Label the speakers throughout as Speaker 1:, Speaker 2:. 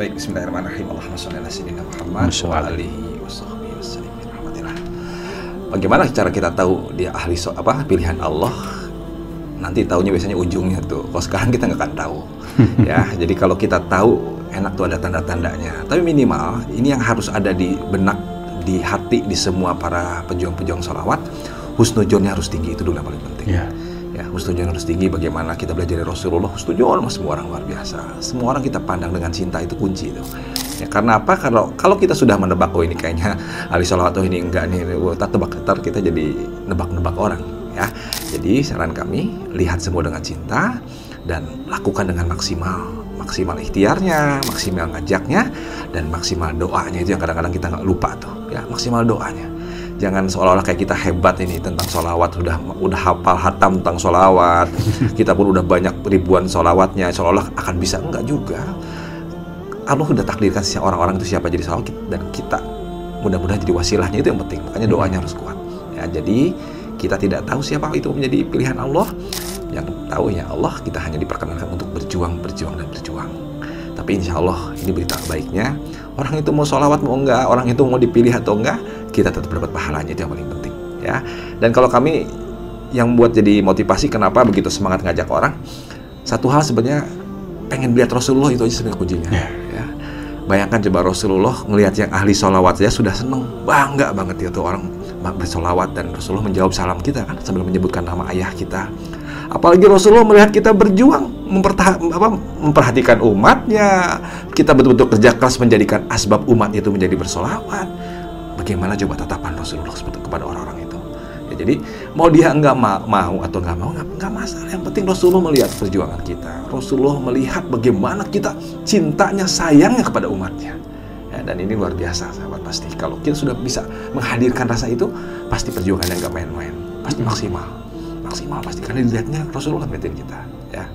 Speaker 1: Baik, Bismillahirrahmanirrahim. Allahumma sholli ala sayyidina Muhammad wa alihi wa sahbihi wasallim. Bagaimana cara kita tahu dia ahli so apa pilihan Allah? Nanti tahunya biasanya ujungnya tuh. Kalau sekarang kita nggak akan tahu. ya, jadi kalau kita tahu enak tuh ada tanda-tandanya. Tapi minimal ini yang harus ada di benak, di hati, di semua para pejuang-pejuang sholawat. Husnuzonnya harus tinggi itu dulu yang paling penting.
Speaker 2: Ya.
Speaker 1: Ya, husnuzon harus tinggi bagaimana kita belajar dari Rasulullah. Husnuzon mas semua orang luar biasa. Semua orang kita pandang dengan cinta itu kunci itu. Ya, karena apa? Kalau kalau kita sudah menebak oh ini kayaknya ahli sholawat oh ini enggak nih, oh, tak tebak ntar kita jadi nebak-nebak orang ya. Jadi saran kami lihat semua dengan cinta dan lakukan dengan maksimal maksimal ikhtiarnya, maksimal ngajaknya, dan maksimal doanya itu yang kadang-kadang kita nggak lupa tuh ya maksimal doanya jangan seolah-olah kayak kita hebat ini tentang sholawat. Sudah udah hafal hatam tentang sholawat. Kita pun udah banyak ribuan sholawatnya. Seolah-olah akan bisa. Enggak juga. Allah udah takdirkan si orang-orang itu siapa jadi sholawat dan kita mudah-mudahan jadi wasilahnya. Itu yang penting. Makanya doanya harus kuat. Ya jadi kita tidak tahu siapa itu menjadi pilihan Allah. Yang tahu ya Allah kita hanya diperkenankan untuk berjuang berjuang dan berjuang tapi insya Allah ini berita baiknya. Orang itu mau sholawat mau enggak orang itu mau dipilih atau enggak kita tetap dapat pahalanya itu yang paling penting ya. Dan kalau kami yang buat jadi motivasi kenapa begitu semangat ngajak orang satu hal sebenarnya pengen lihat Rasulullah itu aja sebenarnya kuncinya
Speaker 2: Ya.
Speaker 1: ya. Bayangkan coba Rasulullah ngelihat yang ahli sholawat saja sudah seneng bangga banget ya tuh orang bersolawat dan Rasulullah menjawab salam kita kan sambil menyebutkan nama ayah kita. Apalagi Rasulullah melihat kita berjuang apa, memperhatikan umatnya. Kita betul-betul kerja keras menjadikan asbab umat itu menjadi bersolawat. Bagaimana coba tatapan Rasulullah kepada orang-orang itu? Ya jadi mau dia nggak ma- mau atau nggak mau nggak nggak masalah. Yang penting Rasulullah melihat perjuangan kita. Rasulullah melihat bagaimana kita cintanya sayangnya kepada umatnya. Ya, dan ini luar biasa sahabat pasti. Kalau kita sudah bisa menghadirkan rasa itu pasti perjuangannya nggak main-main. Pasti maksimal. Maksimal pasti. Karena dilihatnya Rasulullah ngeliatin kita ya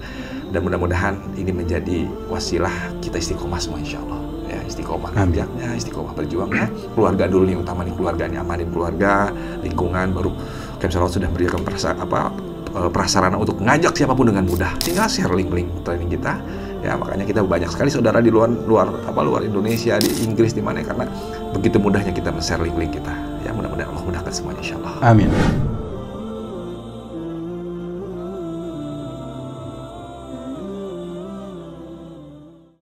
Speaker 1: dan mudah-mudahan ini menjadi wasilah kita istiqomah semua insya Allah. Ya istiqomah.
Speaker 2: Amin.
Speaker 1: ngajaknya istiqomah berjuangnya keluarga dulu nih utama nih keluarganya amanin keluarga lingkungan baru Kemsalawat sudah memberikan perasa, apa eh, prasarana untuk ngajak siapa pun dengan mudah. Tinggal share link-link training kita. Ya makanya kita banyak sekali saudara di luar luar apa luar Indonesia di Inggris di mana karena begitu mudahnya kita men-share link-link kita. Ya mudah-mudahan Allah mudahkan semuanya insya Allah.
Speaker 2: Amin.